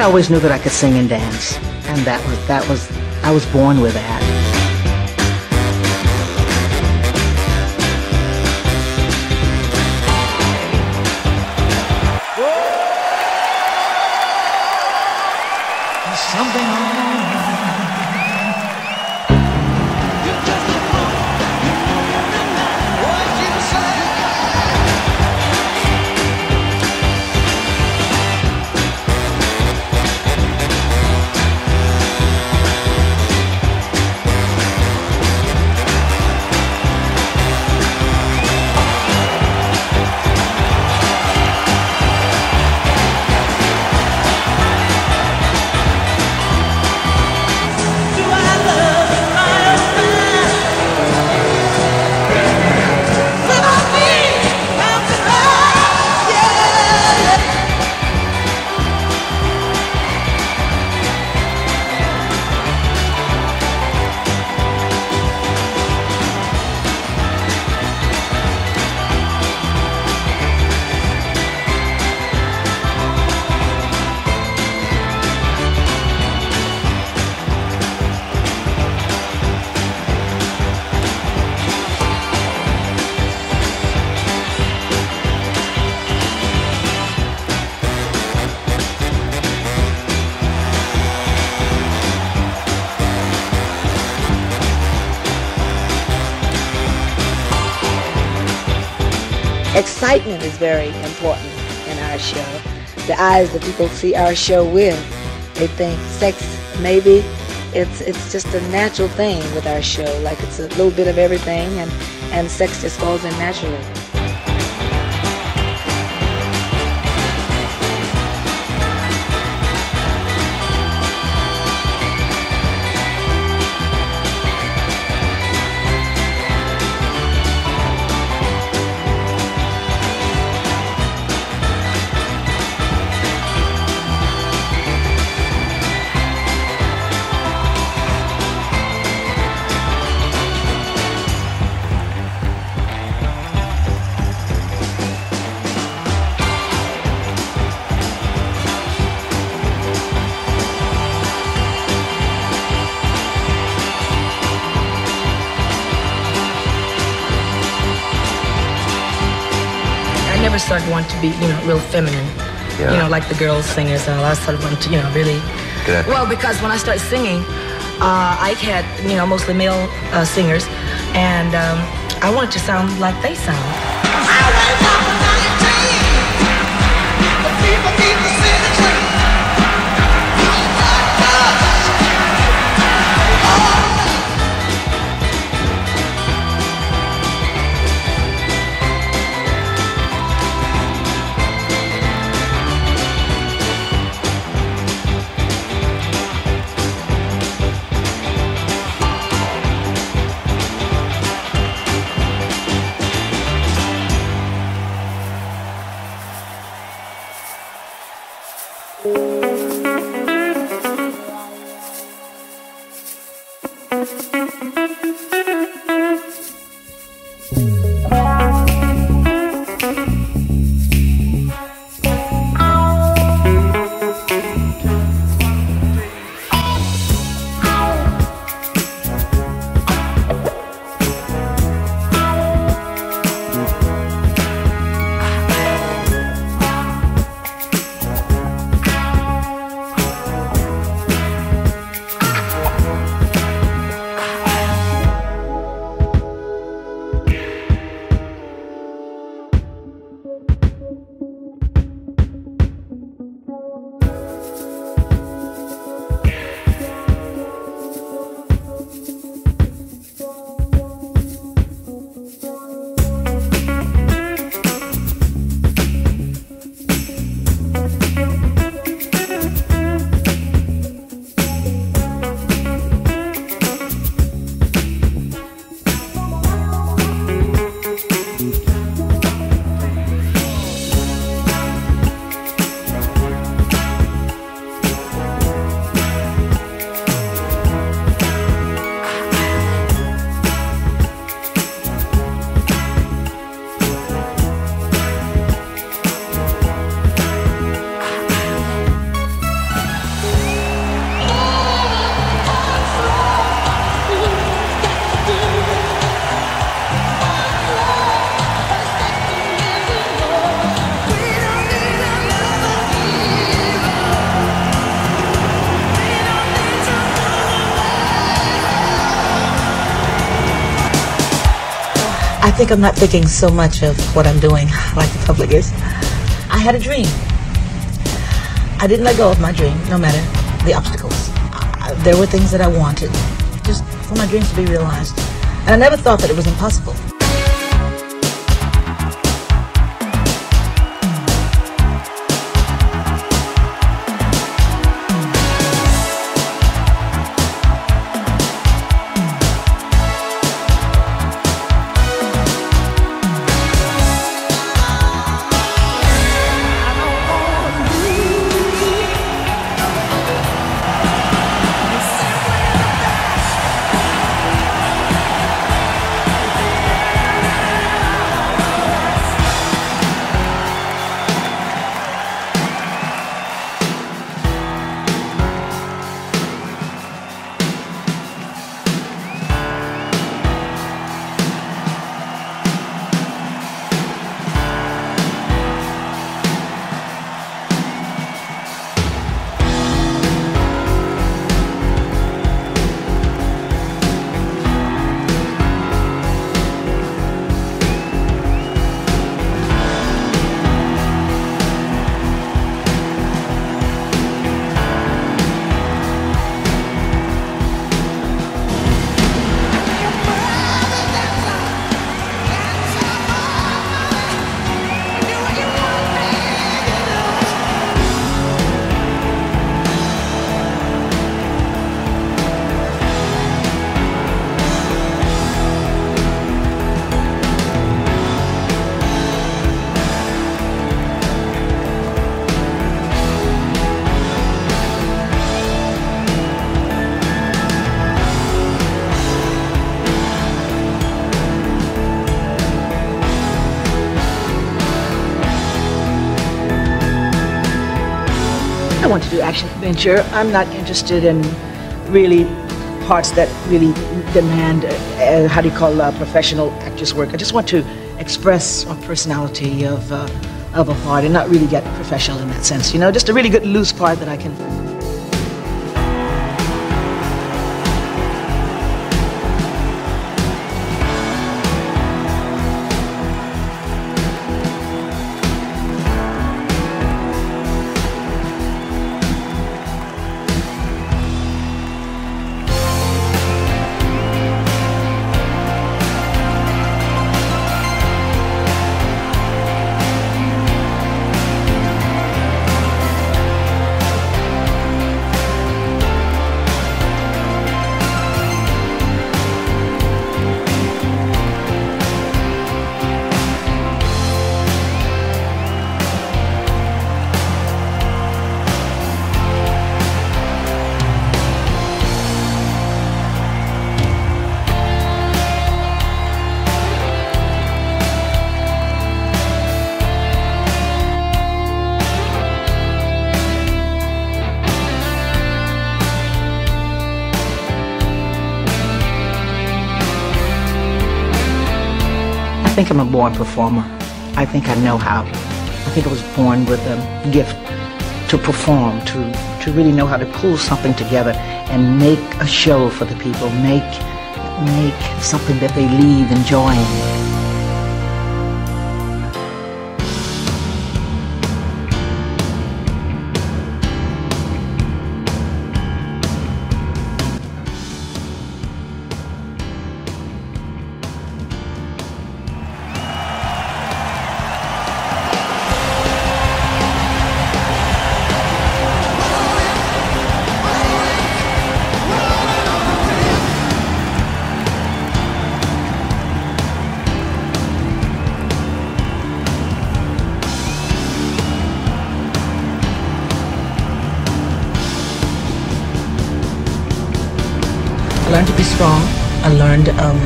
I always knew that I could sing and dance, and that was that was I was born with that. Excitement is very important in our show. The eyes that people see our show with, they think sex maybe it's it's just a natural thing with our show. Like it's a little bit of everything and, and sex just falls in naturally. Started wanting to be, you know, real feminine. Yeah. You know, like the girls singers and all. I started wanting to, you know, really. Good. Well, because when I started singing, uh, I had, you know, mostly male uh, singers, and um, I wanted to sound like they sound. This is think I'm not thinking so much of what I'm doing like the public is. I had a dream. I didn't let go of my dream, no matter the obstacles. Uh, there were things that I wanted, just for my dreams to be realized. And I never thought that it was impossible. Want to do action adventure. I'm not interested in really parts that really demand, uh, how do you call uh, professional actress work. I just want to express a personality of, uh, of a part and not really get professional in that sense. You know, just a really good loose part that I can think I'm a born performer. I think I know how. I think I was born with a gift to perform, to, to really know how to pull something together and make a show for the people, make, make something that they leave enjoying. Learned to be strong. I learned um,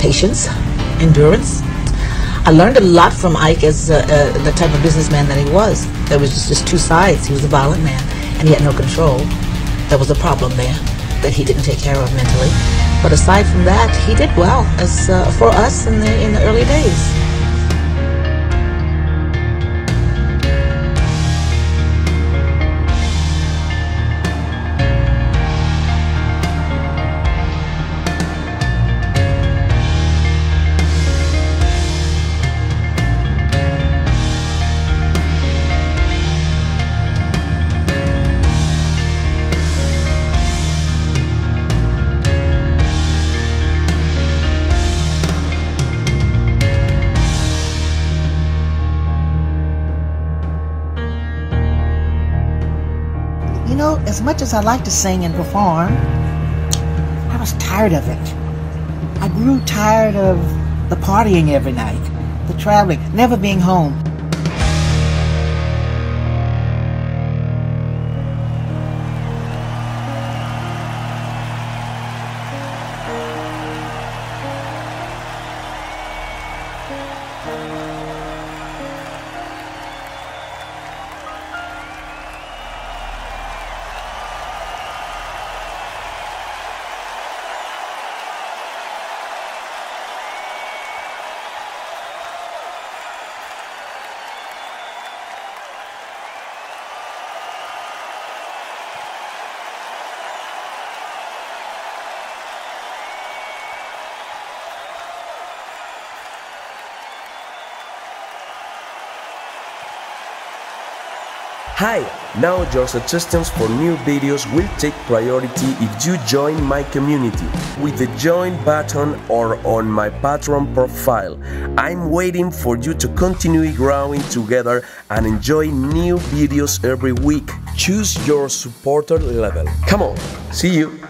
patience, endurance. I learned a lot from Ike as uh, uh, the type of businessman that he was. There was just, just two sides. He was a violent man, and he had no control. There was a problem there that he didn't take care of mentally. But aside from that, he did well as uh, for us in the in the early days. As much as I like to sing and perform, I was tired of it. I grew tired of the partying every night, the traveling, never being home. Hi! Now your suggestions for new videos will take priority if you join my community with the join button or on my Patreon profile. I'm waiting for you to continue growing together and enjoy new videos every week. Choose your supporter level. Come on, see you!